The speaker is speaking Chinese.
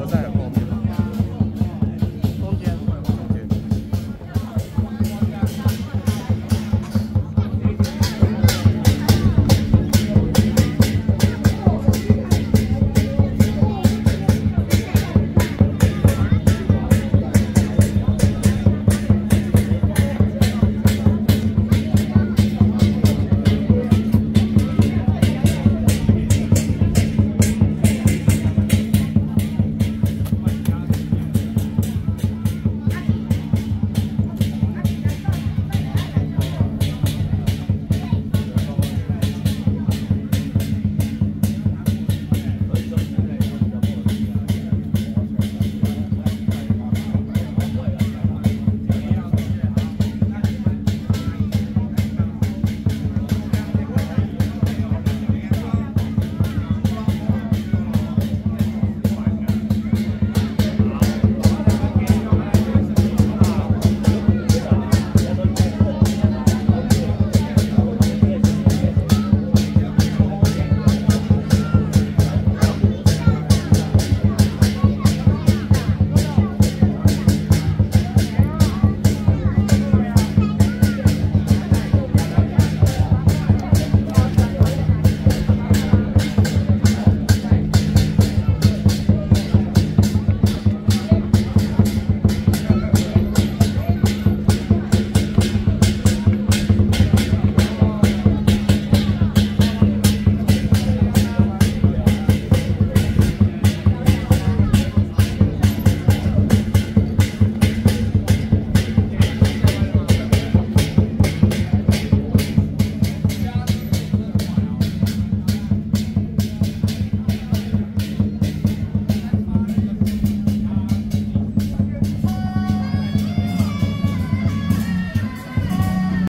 我在